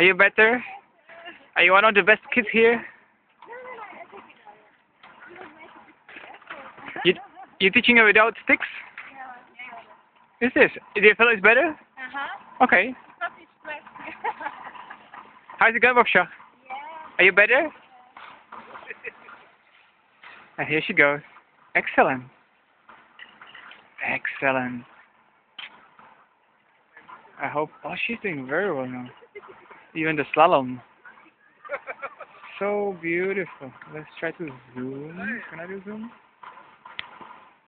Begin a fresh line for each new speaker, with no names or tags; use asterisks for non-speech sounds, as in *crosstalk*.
Are you better? Are you one of the best kids here? You you teaching her without sticks? Is this? Do you feel it's better?
Uh-huh.
Okay.
Not this stress.
How's it going, Boksha?
yeah.
Are you better? and here she goes. Excellent. Excellent. I hope. Oh, she's doing very well now. Even the slalom. *laughs* So beautiful. Let's try to zoom. Can I do zoom?